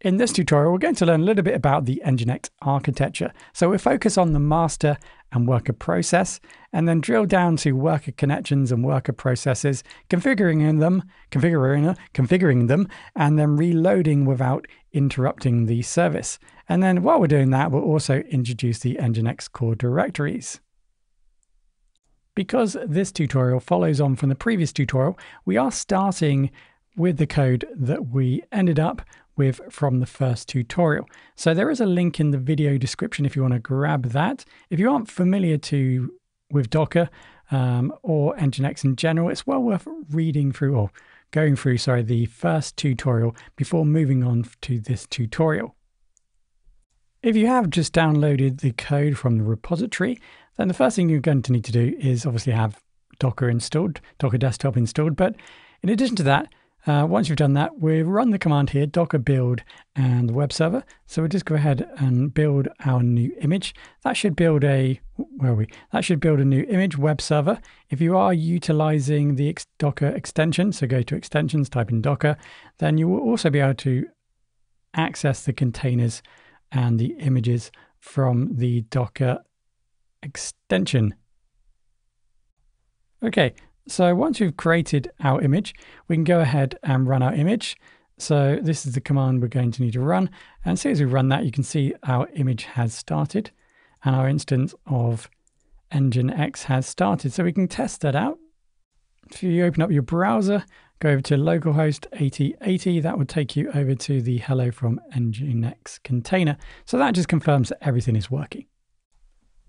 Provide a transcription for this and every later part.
In this tutorial, we're going to learn a little bit about the Nginx architecture. So we'll focus on the master and worker process, and then drill down to worker connections and worker processes, configuring them, configuring, configuring them, and then reloading without interrupting the service. And then while we're doing that, we'll also introduce the Nginx core directories. Because this tutorial follows on from the previous tutorial, we are starting with the code that we ended up with from the first tutorial. So there is a link in the video description if you want to grab that. If you aren't familiar to with Docker um, or Nginx in general, it's well worth reading through or going through, sorry, the first tutorial before moving on to this tutorial. If you have just downloaded the code from the repository, then the first thing you're going to need to do is obviously have Docker installed, Docker Desktop installed. But in addition to that, uh, once you've done that, we run the command here, docker build and the web server. So we'll just go ahead and build our new image. That should build a, where are we? That should build a new image web server. If you are utilizing the Docker extension, so go to extensions, type in Docker, then you will also be able to access the containers and the images from the Docker extension. Okay, so once we've created our image, we can go ahead and run our image. So this is the command we're going to need to run. And as soon as we run that, you can see our image has started and our instance of Nginx has started. So we can test that out. If you open up your browser, go over to localhost 8080, that would take you over to the hello from Nginx container. So that just confirms that everything is working.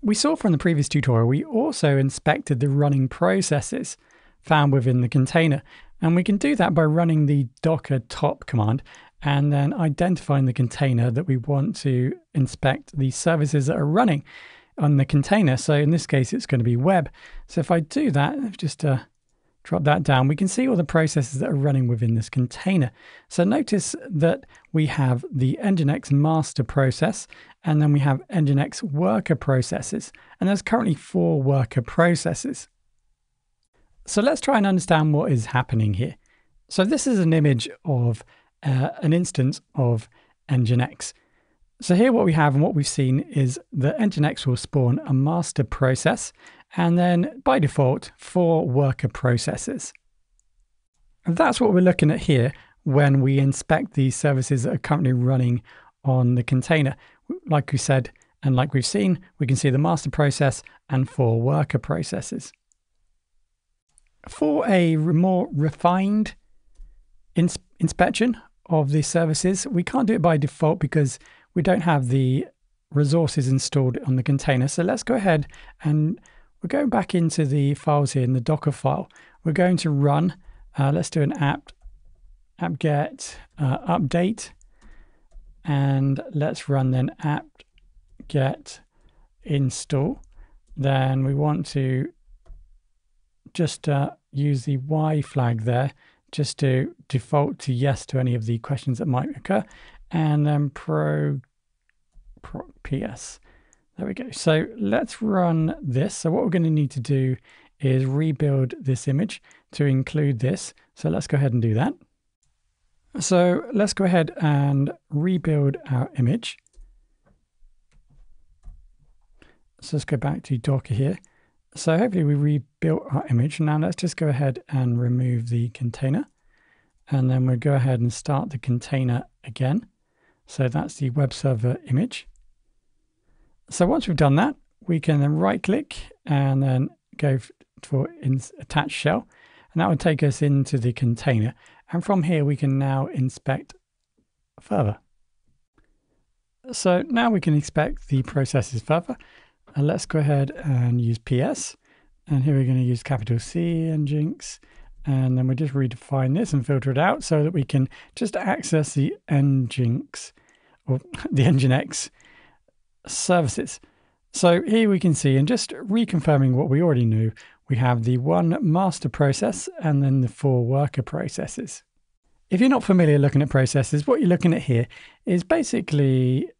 We saw from the previous tutorial, we also inspected the running processes found within the container. And we can do that by running the docker top command and then identifying the container that we want to inspect the services that are running on the container. So in this case, it's going to be web. So if I do that, just uh, drop that down, we can see all the processes that are running within this container. So notice that we have the Nginx master process, and then we have Nginx worker processes. And there's currently four worker processes. So let's try and understand what is happening here. So this is an image of uh, an instance of Nginx. So here what we have and what we've seen is that Nginx will spawn a master process and then by default four worker processes. And that's what we're looking at here when we inspect the services that are currently running on the container. Like we said, and like we've seen, we can see the master process and four worker processes. For a more refined ins inspection of the services, we can't do it by default because we don't have the resources installed on the container. So let's go ahead and we're going back into the files here in the Docker file. We're going to run, uh, let's do an apt apt-get uh, update and let's run then apt-get install. Then we want to just uh, use the Y flag there just to default to yes to any of the questions that might occur. And then pro, pro PS. There we go. So let's run this. So what we're going to need to do is rebuild this image to include this. So let's go ahead and do that. So let's go ahead and rebuild our image. So let's go back to Docker here. So hopefully we rebuilt our image. Now let's just go ahead and remove the container. And then we'll go ahead and start the container again. So that's the web server image. So once we've done that, we can then right click and then go for attach shell. And that will take us into the container. And from here, we can now inspect further. So now we can inspect the processes further. And let's go ahead and use PS. And here we're going to use capital C nginx. And then we just redefine this and filter it out so that we can just access the Nginx or the Nginx services. So here we can see, and just reconfirming what we already knew, we have the one master process and then the four worker processes. If you're not familiar looking at processes, what you're looking at here is basically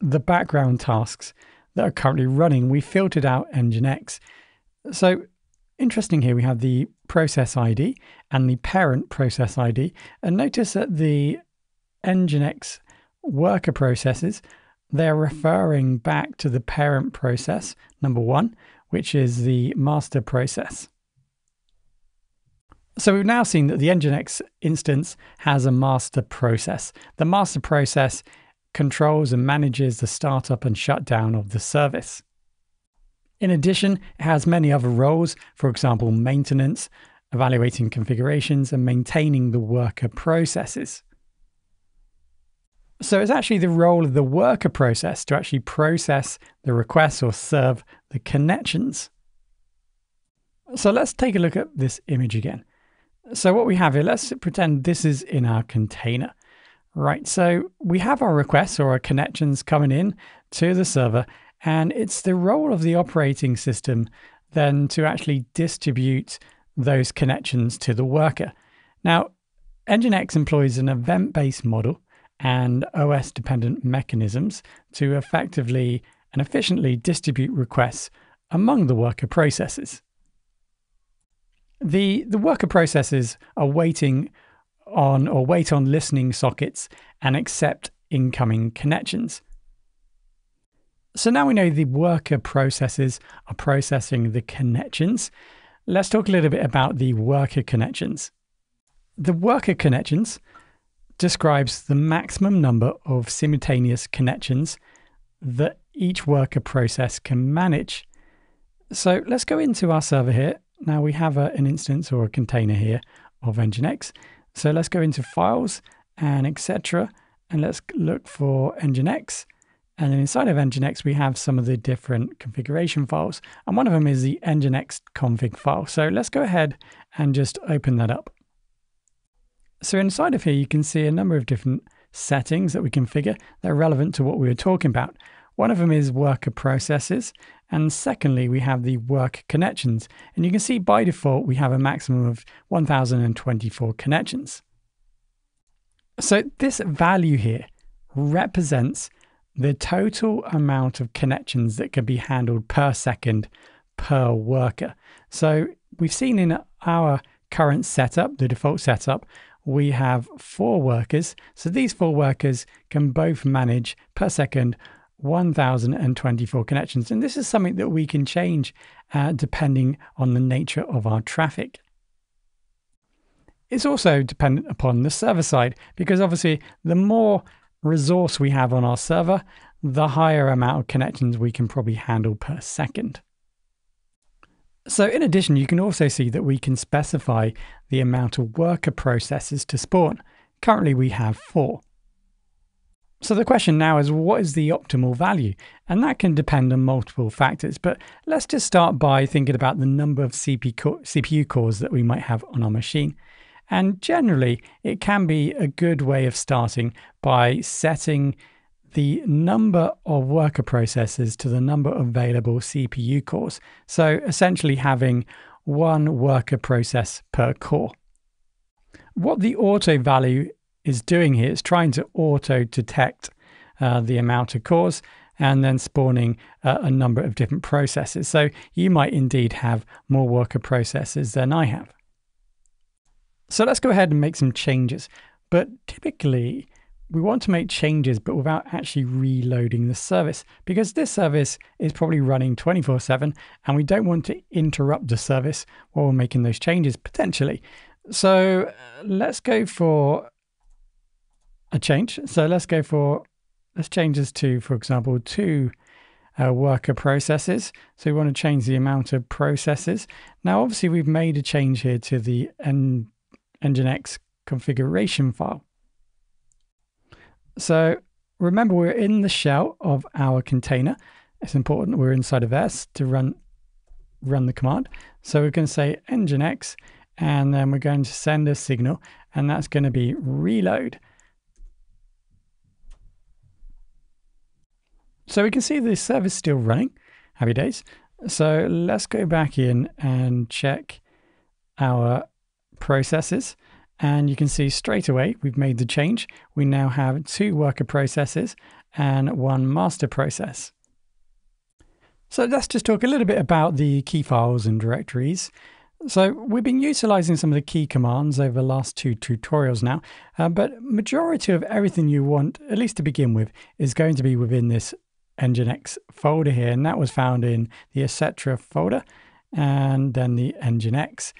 the background tasks that are currently running, we filtered out Nginx. So interesting here, we have the process ID and the parent process ID. And notice that the Nginx worker processes, they're referring back to the parent process, number one, which is the master process. So we've now seen that the Nginx instance has a master process. The master process controls and manages the startup and shutdown of the service. In addition, it has many other roles, for example, maintenance, evaluating configurations, and maintaining the worker processes. So it's actually the role of the worker process to actually process the requests or serve the connections. So let's take a look at this image again. So what we have here, let's pretend this is in our container. Right, so we have our requests or our connections coming in to the server, and it's the role of the operating system then to actually distribute those connections to the worker. Now, Nginx employs an event-based model and OS-dependent mechanisms to effectively and efficiently distribute requests among the worker processes. The, the worker processes are waiting on or wait on listening sockets and accept incoming connections. So now we know the worker processes are processing the connections. Let's talk a little bit about the worker connections. The worker connections describes the maximum number of simultaneous connections that each worker process can manage. So let's go into our server here now we have a, an instance or a container here of Nginx. So let's go into files and etc. And let's look for Nginx. And then inside of Nginx, we have some of the different configuration files. And one of them is the Nginx config file. So let's go ahead and just open that up. So inside of here, you can see a number of different settings that we configure that are relevant to what we were talking about. One of them is worker processes. And secondly, we have the work connections. And you can see by default, we have a maximum of 1024 connections. So this value here represents the total amount of connections that can be handled per second per worker. So we've seen in our current setup, the default setup, we have four workers. So these four workers can both manage per second 1024 connections. And this is something that we can change uh, depending on the nature of our traffic. It's also dependent upon the server side because obviously the more resource we have on our server, the higher amount of connections we can probably handle per second. So in addition, you can also see that we can specify the amount of worker processes to spawn. Currently we have four. So the question now is what is the optimal value? And that can depend on multiple factors. But let's just start by thinking about the number of CPU cores that we might have on our machine. And generally, it can be a good way of starting by setting the number of worker processes to the number of available CPU cores. So essentially having one worker process per core. What the auto value is doing here is trying to auto detect uh, the amount of cores and then spawning uh, a number of different processes. So you might indeed have more worker processes than I have. So let's go ahead and make some changes. But typically, we want to make changes, but without actually reloading the service because this service is probably running 24 7 and we don't want to interrupt the service while we're making those changes potentially. So uh, let's go for a change. So let's go for, let's change this to, for example, two uh, worker processes. So we want to change the amount of processes. Now, obviously, we've made a change here to the Nginx configuration file. So remember, we're in the shell of our container. It's important we're inside of S to run run the command. So we're going to say nginx, and then we're going to send a signal, and that's going to be reload. So we can see the service still running. Happy days. So let's go back in and check our processes. And you can see straight away we've made the change. We now have two worker processes and one master process. So let's just talk a little bit about the key files and directories. So we've been utilizing some of the key commands over the last two tutorials now, uh, but majority of everything you want, at least to begin with, is going to be within this Nginx folder here, and that was found in the etc folder and then the Nginx.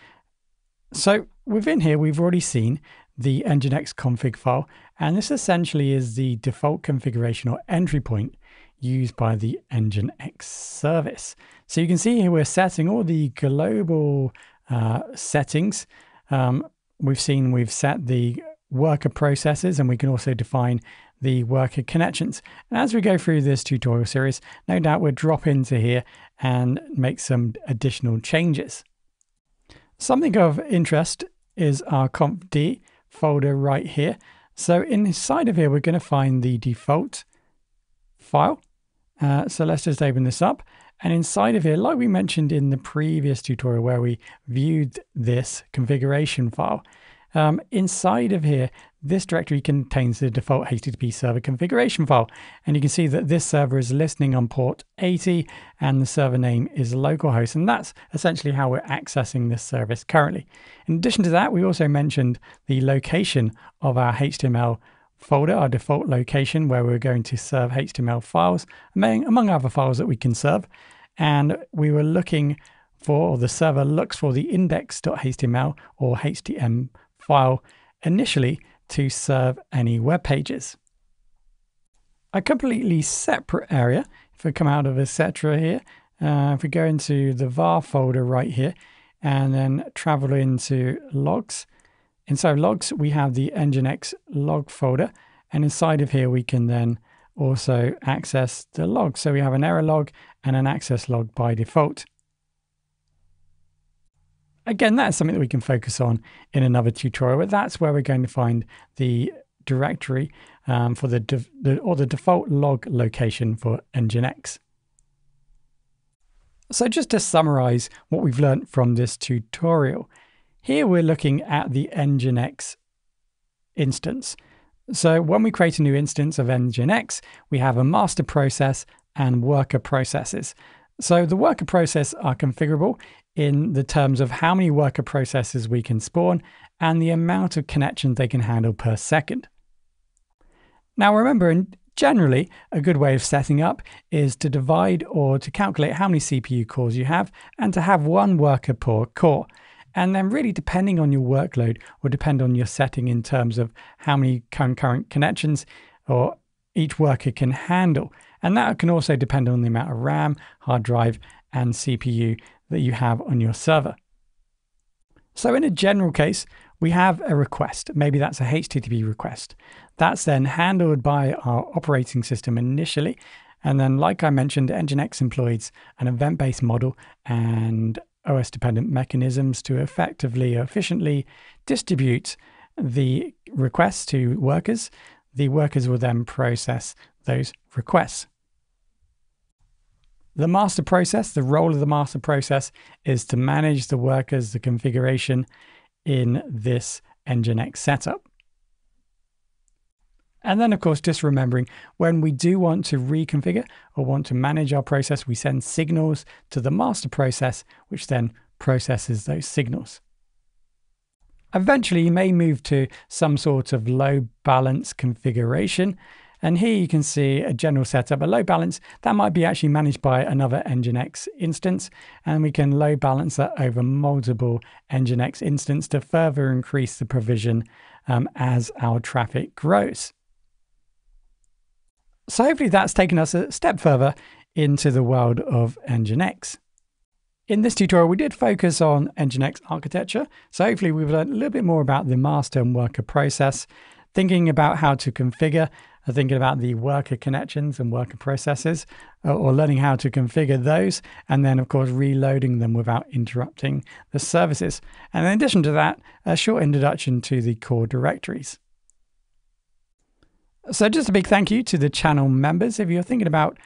So within here, we've already seen the Nginx config file, and this essentially is the default configuration or entry point used by the Nginx service. So you can see here we're setting all the global uh, settings. Um, we've seen we've set the worker processes and we can also define the worker connections. And as we go through this tutorial series, no doubt we'll drop into here and make some additional changes. Something of interest is our confd folder right here. So inside of here, we're going to find the default file. Uh, so let's just open this up. And inside of here, like we mentioned in the previous tutorial where we viewed this configuration file, um, inside of here, this directory contains the default HTTP server configuration file. And you can see that this server is listening on port 80 and the server name is localhost. And that's essentially how we're accessing this service currently. In addition to that, we also mentioned the location of our HTML folder, our default location where we're going to serve HTML files, among, other files that we can serve. And we were looking for, or the server looks for the index.html or HTML file initially to serve any web pages. A completely separate area, if we come out of etc here, uh, if we go into the var folder right here and then travel into logs, inside logs we have the nginx log folder and inside of here we can then also access the log. So we have an error log and an access log by default. Again, that's something that we can focus on in another tutorial, but that's where we're going to find the directory um, for the, the, or the default log location for Nginx. So just to summarize what we've learned from this tutorial, here we're looking at the Nginx instance. So when we create a new instance of Nginx, we have a master process and worker processes. So the worker process are configurable in the terms of how many worker processes we can spawn and the amount of connections they can handle per second. Now remember, generally, a good way of setting up is to divide or to calculate how many CPU cores you have and to have one worker per core. And then really depending on your workload will depend on your setting in terms of how many concurrent connections or each worker can handle. And that can also depend on the amount of RAM, hard drive, and CPU that you have on your server. So in a general case, we have a request. Maybe that's a HTTP request. That's then handled by our operating system initially. And then, like I mentioned, Nginx employs an event based model and OS dependent mechanisms to effectively, efficiently distribute the requests to workers. The workers will then process those requests. The master process, the role of the master process is to manage the workers, the configuration in this Nginx setup. And then, of course, just remembering when we do want to reconfigure or want to manage our process, we send signals to the master process, which then processes those signals. Eventually, you may move to some sort of load balance configuration. And here you can see a general setup, a load balance that might be actually managed by another Nginx instance. And we can load balance that over multiple Nginx instance to further increase the provision um, as our traffic grows. So hopefully that's taken us a step further into the world of Nginx. In this tutorial, we did focus on Nginx architecture. So hopefully we've learned a little bit more about the master and worker process, thinking about how to configure, uh, thinking about the worker connections and worker processes, uh, or learning how to configure those, and then of course reloading them without interrupting the services. And in addition to that, a short introduction to the core directories. So just a big thank you to the channel members. If you're thinking about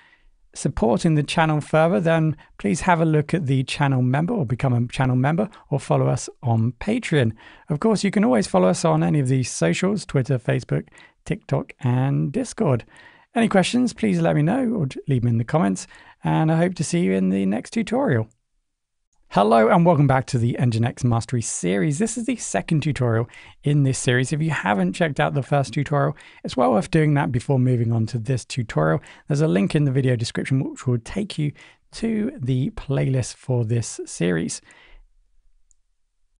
supporting the channel further, then please have a look at the channel member or become a channel member or follow us on Patreon. Of course, you can always follow us on any of these socials Twitter, Facebook, TikTok, and Discord. Any questions, please let me know or leave them in the comments. And I hope to see you in the next tutorial. Hello and welcome back to the Nginx Mastery series. This is the second tutorial in this series. If you haven't checked out the first tutorial, it's well worth doing that before moving on to this tutorial. There's a link in the video description which will take you to the playlist for this series.